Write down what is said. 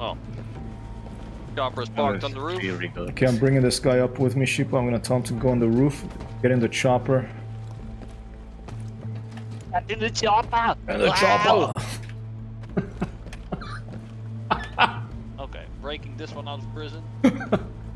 Oh. Chopper's parked on the roof. Okay, I'm bringing this guy up with me, Sheep. I'm gonna tell him to go on the roof, get in the chopper. Get in the chopper! In the Wow. chopper! Okay, breaking this one out of prison.